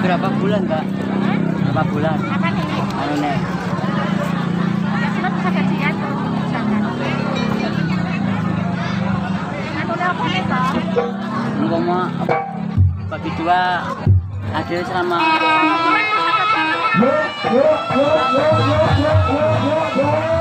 Berapa bulan, Mbak? Berapa bulan? Apa nih? Anu nek. Ya? Umpama bagi dua ada selama Yo, yo, yo, yo, yo, yo, yo, yo,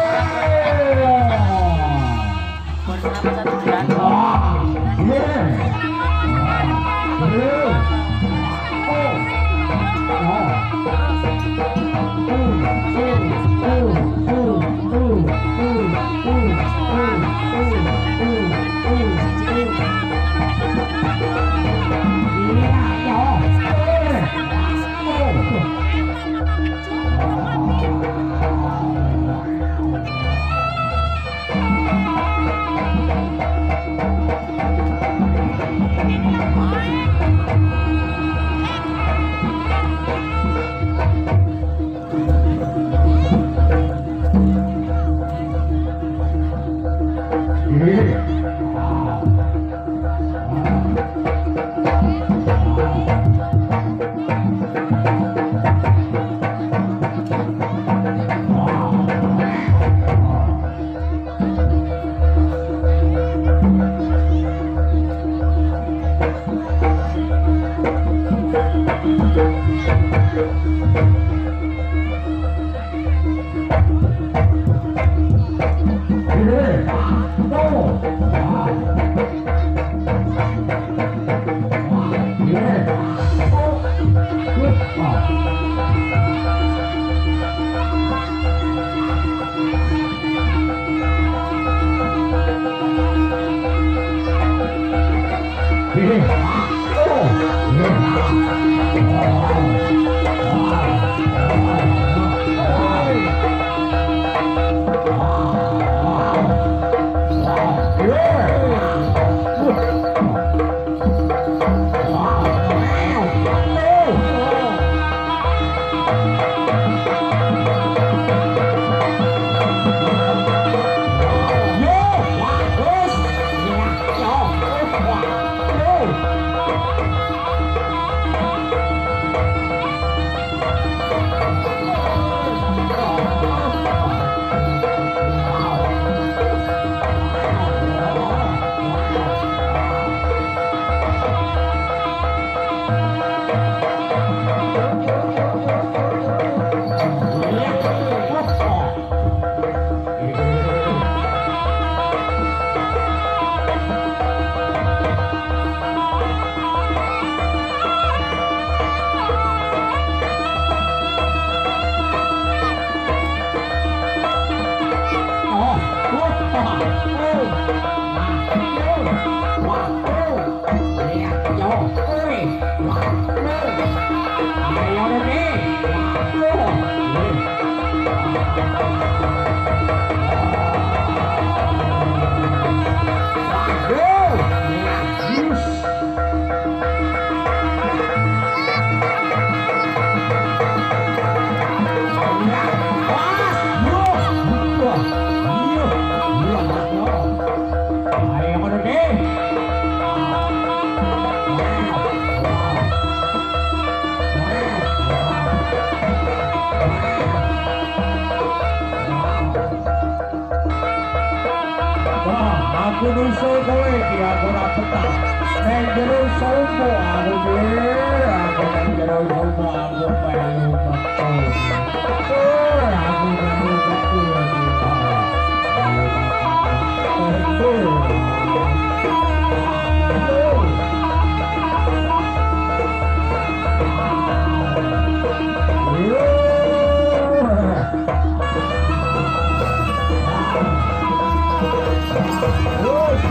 Oh,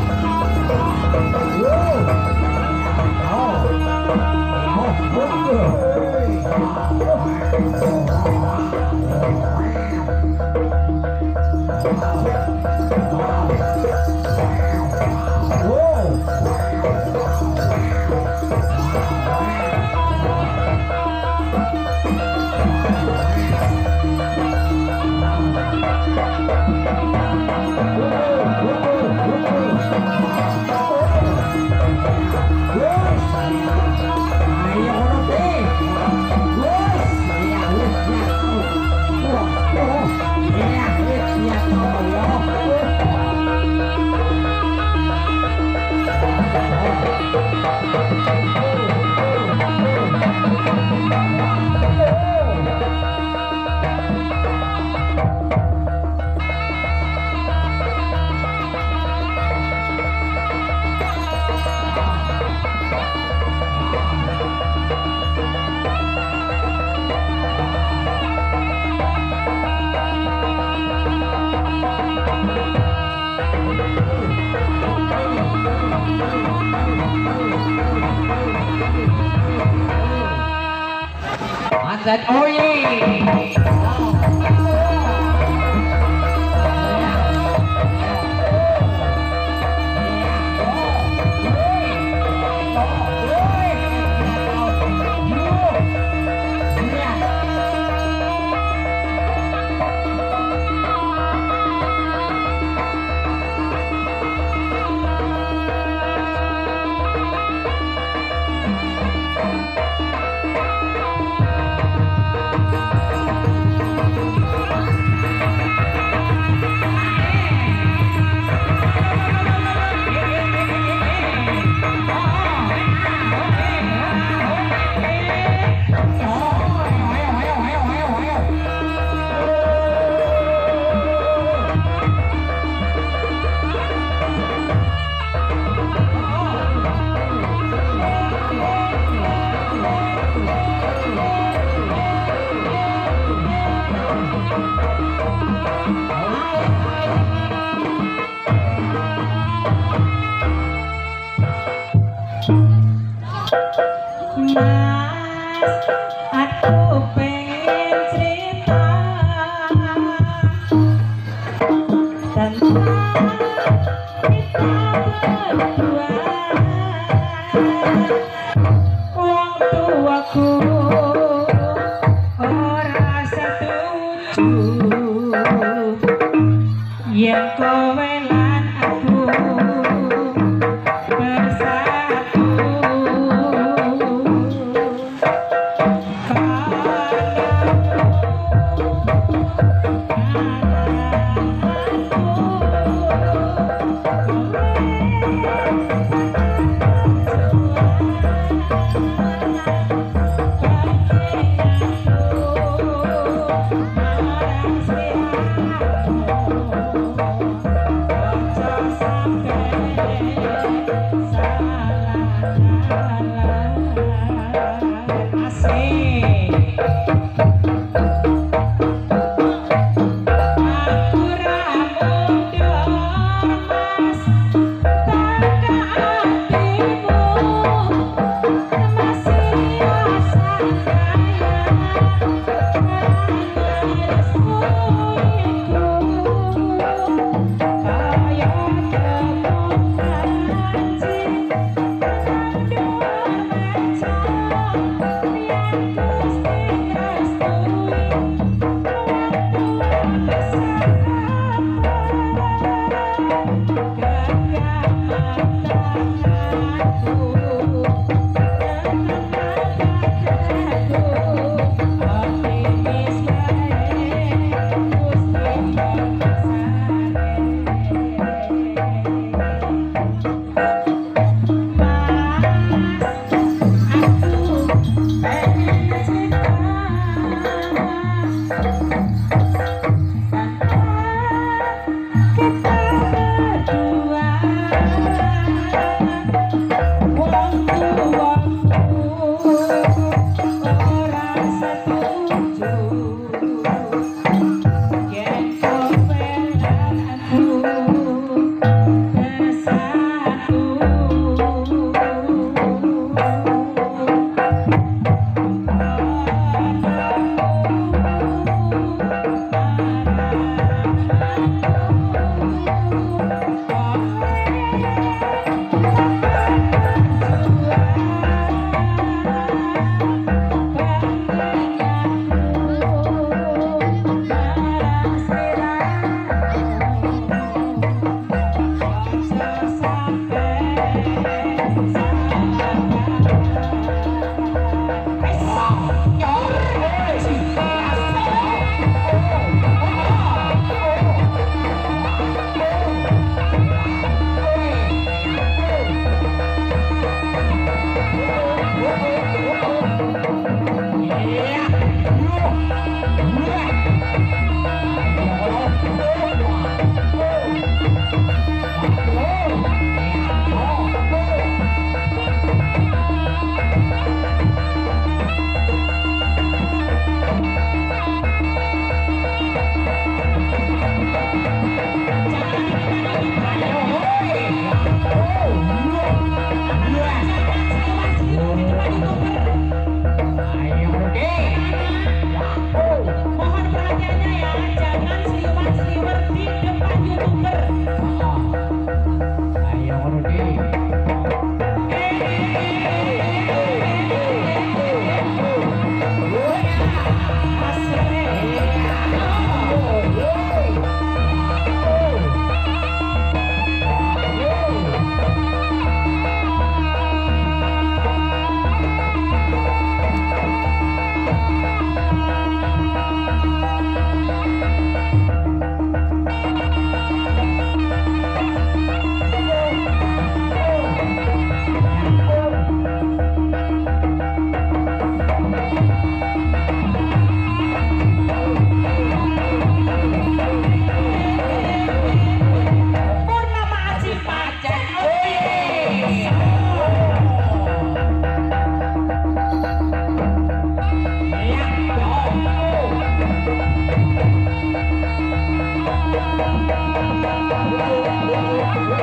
you. 安塞腰子。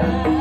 love.